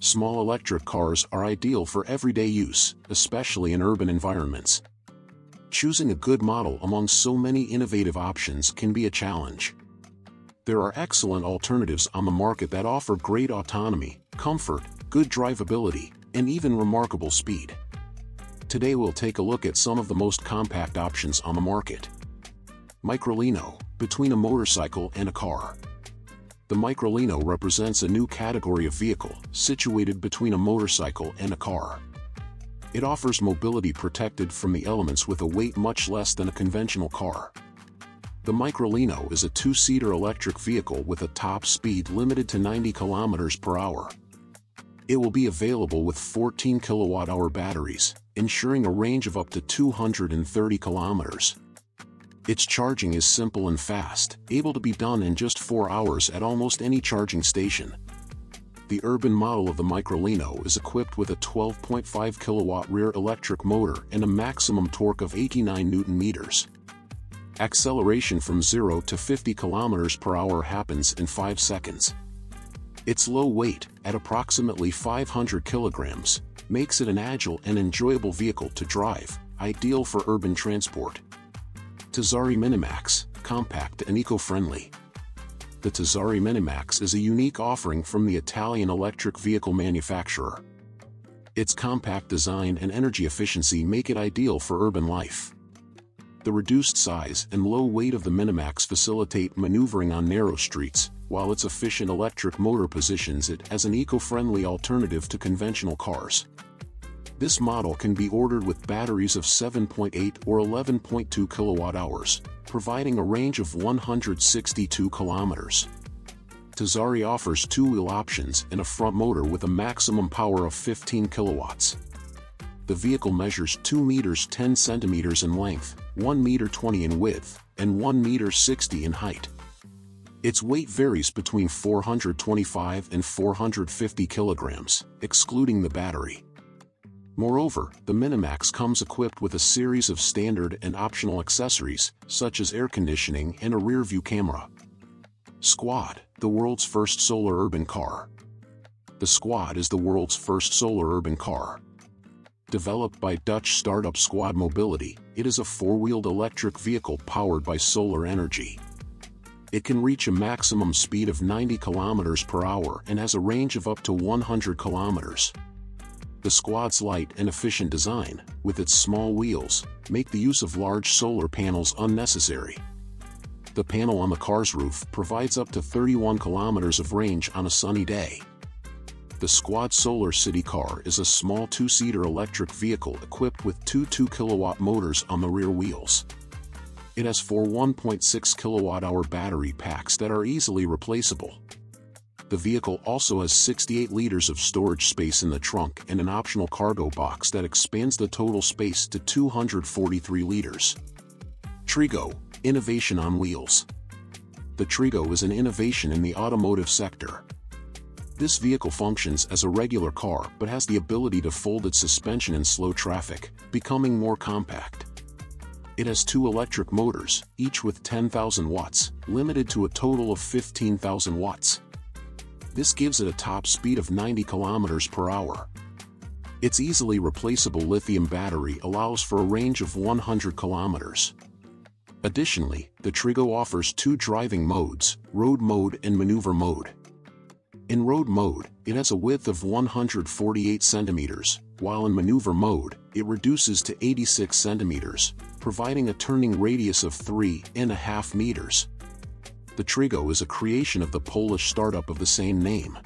Small electric cars are ideal for everyday use, especially in urban environments. Choosing a good model among so many innovative options can be a challenge. There are excellent alternatives on the market that offer great autonomy, comfort, good drivability, and even remarkable speed. Today we'll take a look at some of the most compact options on the market. Microlino, between a motorcycle and a car. The Microlino represents a new category of vehicle, situated between a motorcycle and a car. It offers mobility protected from the elements with a weight much less than a conventional car. The Microlino is a two-seater electric vehicle with a top speed limited to 90 km per hour. It will be available with 14 kilowatt-hour batteries, ensuring a range of up to 230 kilometers. Its charging is simple and fast, able to be done in just 4 hours at almost any charging station. The urban model of the Microlino is equipped with a 12.5 kilowatt rear electric motor and a maximum torque of 89 newton meters. Acceleration from 0 to 50 km per hour happens in 5 seconds. Its low weight, at approximately 500 kilograms, makes it an agile and enjoyable vehicle to drive, ideal for urban transport. Tazzari Minimax, compact and eco-friendly. The Tazzari Minimax is a unique offering from the Italian electric vehicle manufacturer. Its compact design and energy efficiency make it ideal for urban life. The reduced size and low weight of the Minimax facilitate maneuvering on narrow streets, while its efficient electric motor positions it as an eco-friendly alternative to conventional cars. This model can be ordered with batteries of 7.8 or 11.2 kilowatt hours, providing a range of 162 kilometers. Tazzari offers two-wheel options and a front motor with a maximum power of 15 kilowatts. The vehicle measures 2 meters 10 centimeters in length, 1 meter 20 in width, and 1 meter 60 in height. Its weight varies between 425 and 450 kilograms, excluding the battery. Moreover, the Minimax comes equipped with a series of standard and optional accessories, such as air conditioning and a rear-view camera. Squad, the world's first solar urban car. The Squad is the world's first solar urban car. Developed by Dutch startup Squad Mobility, it is a four-wheeled electric vehicle powered by solar energy. It can reach a maximum speed of 90 km per hour and has a range of up to 100 kilometers. The Squad's light and efficient design, with its small wheels, make the use of large solar panels unnecessary. The panel on the car's roof provides up to 31 kilometers of range on a sunny day. The Squad Solar City car is a small two-seater electric vehicle equipped with two 2-kilowatt motors on the rear wheels. It has four 1.6 kilowatt-hour battery packs that are easily replaceable. The vehicle also has 68 liters of storage space in the trunk and an optional cargo box that expands the total space to 243 liters. Triggo, Innovation on Wheels. The Triggo is an innovation in the automotive sector. This vehicle functions as a regular car but has the ability to fold its suspension in slow traffic, becoming more compact. It has two electric motors, each with 10,000 watts, limited to a total of 15,000 watts. This gives it a top speed of 90 kilometers per hour. Its easily replaceable lithium battery allows for a range of 100 kilometers. Additionally, the Triggo offers two driving modes, road mode and maneuver mode. In road mode, it has a width of 148 centimeters, while in maneuver mode, it reduces to 86 centimeters, providing a turning radius of 3.5 meters. The Triggo is a creation of the Polish startup of the same name.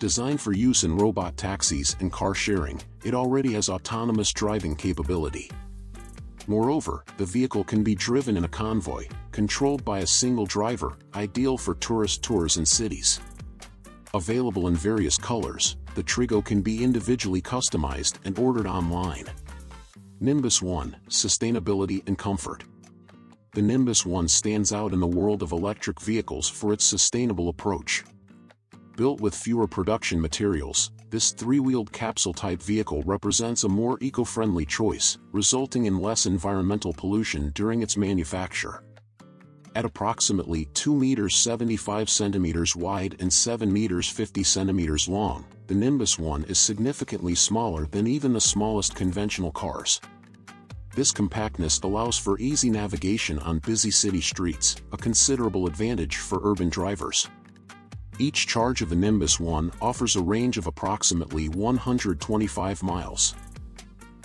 Designed for use in robot taxis and car sharing, it already has autonomous driving capability. Moreover, the vehicle can be driven in a convoy, controlled by a single driver, ideal for tourist tours in cities. Available in various colors, the Triggo can be individually customized and ordered online. Nimbus 1, Sustainability and Comfort. The Nimbus 1 stands out in the world of electric vehicles for its sustainable approach. Built with fewer production materials, this three-wheeled capsule-type vehicle represents a more eco-friendly choice, resulting in less environmental pollution during its manufacture at approximately 2 meters 75 centimeters wide and 7 meters 50 centimeters long. the Nimbus One is significantly smaller than even the smallest conventional cars. This compactness allows for easy navigation on busy city streets, a considerable advantage for urban drivers. Each charge of the Nimbus One offers a range of approximately 125 miles.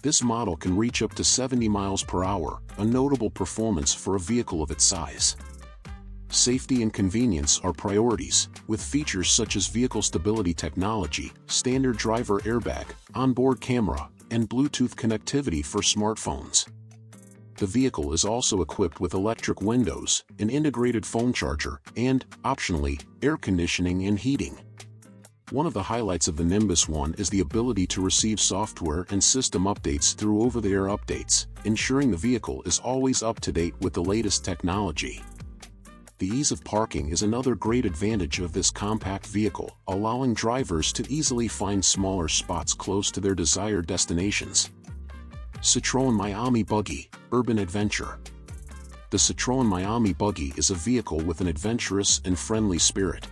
This model can reach up to 70 miles per hour, a notable performance for a vehicle of its size. Safety and convenience are priorities, with features such as vehicle stability technology, standard driver airbag, onboard camera, and Bluetooth connectivity for smartphones. The vehicle is also equipped with electric windows, an integrated phone charger, and, optionally, air conditioning and heating. One of the highlights of the Nimbus One is the ability to receive software and system updates through over-the-air updates, ensuring the vehicle is always up to date with the latest technology. The ease of parking is another great advantage of this compact vehicle, allowing drivers to easily find smaller spots close to their desired destinations. Citroën Miami Buggy, Urban Adventure. The Citroën Miami Buggy is a vehicle with an adventurous and friendly spirit.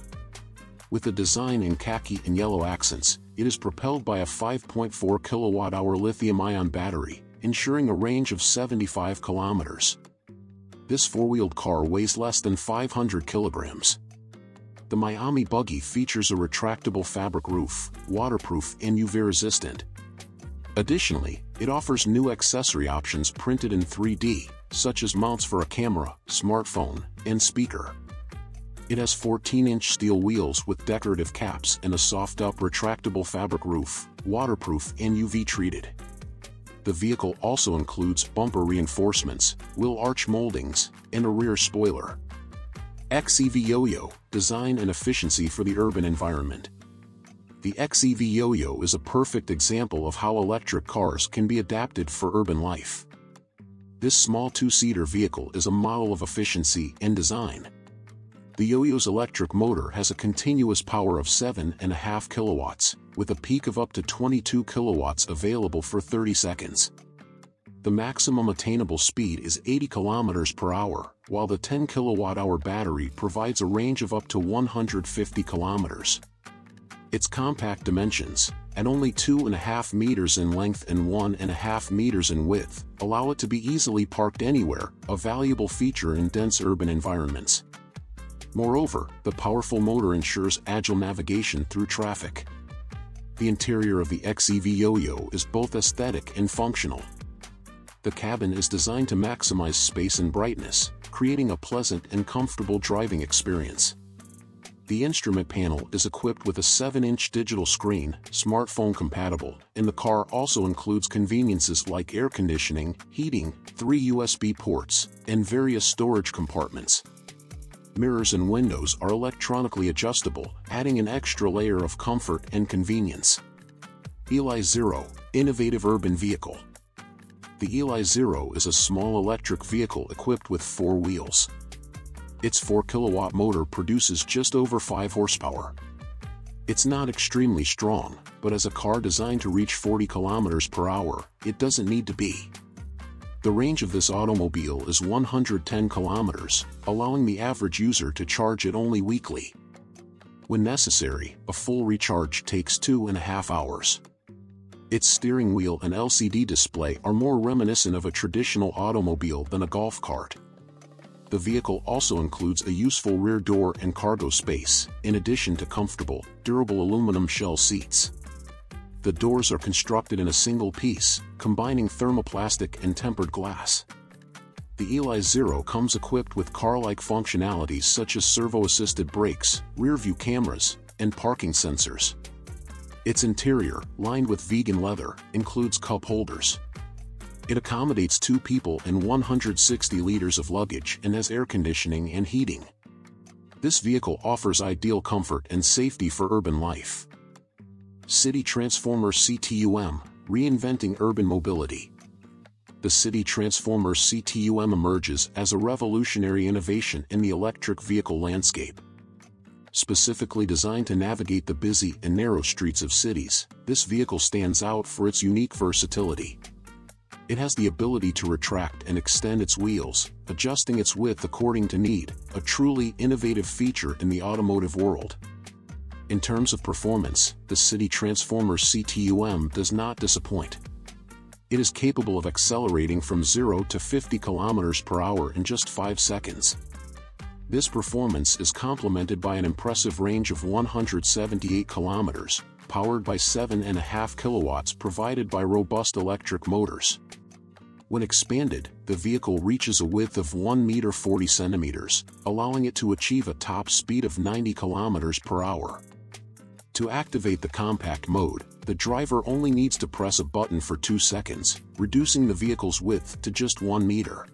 With a design in khaki and yellow accents, it is propelled by a 5.4 kilowatt-hour lithium-ion battery, ensuring a range of 75 kilometers this four-wheeled car weighs less than 500 kilograms. The Miami Buggy features a retractable fabric roof, waterproof and UV-resistant. Additionally, it offers new accessory options printed in 3D, such as mounts for a camera, smartphone, and speaker. It has 14-inch steel wheels with decorative caps and a soft-up retractable fabric roof, waterproof and UV-treated the vehicle also includes bumper reinforcements, wheel arch moldings, and a rear spoiler. XEV Yo-Yo, design and efficiency for the urban environment. The XEV Yo-Yo is a perfect example of how electric cars can be adapted for urban life. This small two-seater vehicle is a model of efficiency and design. The Yo-Yo's electric motor has a continuous power of 7.5 kilowatts, with a peak of up to 22 kilowatts available for 30 seconds. The maximum attainable speed is 80 kilometers per hour, while the 10 kilowatt-hour battery provides a range of up to 150 kilometers. Its compact dimensions, at only 2.5 meters in length and 1.5 meters in width, allow it to be easily parked anywhere, a valuable feature in dense urban environments. Moreover, the powerful motor ensures agile navigation through traffic the interior of the XEV Yo-Yo is both aesthetic and functional. The cabin is designed to maximize space and brightness, creating a pleasant and comfortable driving experience. The instrument panel is equipped with a 7-inch digital screen, smartphone compatible, and the car also includes conveniences like air conditioning, heating, three USB ports, and various storage compartments mirrors and windows are electronically adjustable, adding an extra layer of comfort and convenience. Eli Zero, Innovative Urban Vehicle The Eli Zero is a small electric vehicle equipped with four wheels. Its 4 kilowatt motor produces just over 5 horsepower. It's not extremely strong, but as a car designed to reach 40 kilometers per hour, it doesn't need to be. The range of this automobile is 110 kilometers, allowing the average user to charge it only weekly. When necessary, a full recharge takes two and a half hours. Its steering wheel and LCD display are more reminiscent of a traditional automobile than a golf cart. The vehicle also includes a useful rear door and cargo space, in addition to comfortable, durable aluminum shell seats the doors are constructed in a single piece, combining thermoplastic and tempered glass. The Eli Zero comes equipped with car-like functionalities such as servo-assisted brakes, rear-view cameras, and parking sensors. Its interior, lined with vegan leather, includes cup holders. It accommodates two people and 160 liters of luggage and has air conditioning and heating. This vehicle offers ideal comfort and safety for urban life. City Transformer CTUM, Reinventing Urban Mobility. The City Transformer CTUM emerges as a revolutionary innovation in the electric vehicle landscape. Specifically designed to navigate the busy and narrow streets of cities, this vehicle stands out for its unique versatility. It has the ability to retract and extend its wheels, adjusting its width according to need, a truly innovative feature in the automotive world. In terms of performance, the City Transformer CTUM does not disappoint. It is capable of accelerating from 0 to 50 km per hour in just 5 seconds. This performance is complemented by an impressive range of 178 kilometers, powered by 7.5 kilowatts provided by robust electric motors. When expanded, the vehicle reaches a width of 1 meter 40 centimeters, allowing it to achieve a top speed of 90 kilometers per hour. To activate the compact mode, the driver only needs to press a button for 2 seconds, reducing the vehicle's width to just 1 meter.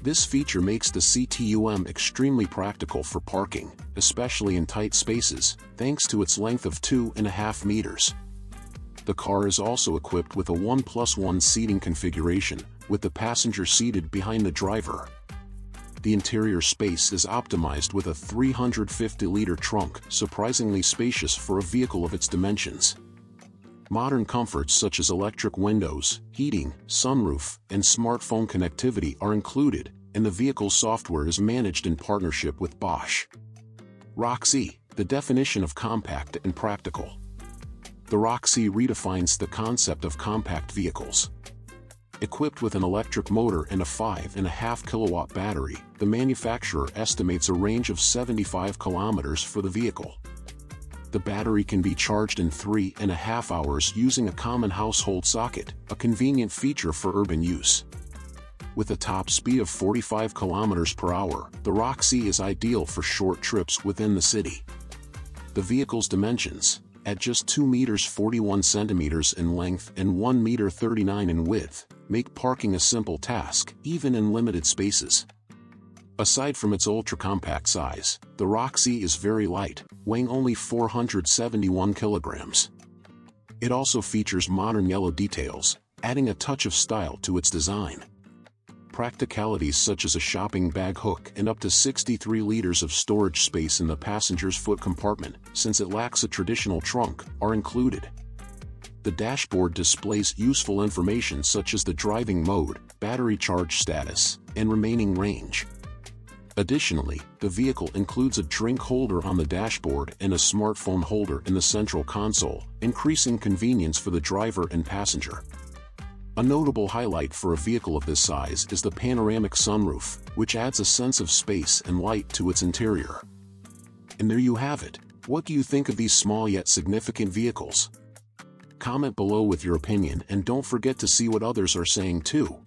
This feature makes the CTUM extremely practical for parking, especially in tight spaces, thanks to its length of 2.5 meters. The car is also equipped with a 1 plus 1 seating configuration, with the passenger seated behind the driver. The interior space is optimized with a 350-liter trunk, surprisingly spacious for a vehicle of its dimensions. Modern comforts such as electric windows, heating, sunroof, and smartphone connectivity are included, and the vehicle's software is managed in partnership with Bosch. Rocks-e, the definition of compact and practical. The Rocks-e redefines the concept of compact vehicles. Equipped with an electric motor and a 5.5 kilowatt battery, the manufacturer estimates a range of 75 kilometers for the vehicle the battery can be charged in three and a half hours using a common household socket, a convenient feature for urban use. With a top speed of 45 kilometers per hour, the Rocks-e is ideal for short trips within the city. The vehicle's dimensions, at just 2 meters 41 centimeters in length and 1 meter 39 in width, make parking a simple task, even in limited spaces. Aside from its ultra-compact size, the Rocks-e is very light, weighing only 471 kilograms. It also features modern yellow details, adding a touch of style to its design. Practicalities such as a shopping bag hook and up to 63 liters of storage space in the passenger's foot compartment, since it lacks a traditional trunk, are included. The dashboard displays useful information such as the driving mode, battery charge status, and remaining range. Additionally, the vehicle includes a drink holder on the dashboard and a smartphone holder in the central console, increasing convenience for the driver and passenger. A notable highlight for a vehicle of this size is the panoramic sunroof, which adds a sense of space and light to its interior. And there you have it. What do you think of these small yet significant vehicles? Comment below with your opinion and don't forget to see what others are saying too.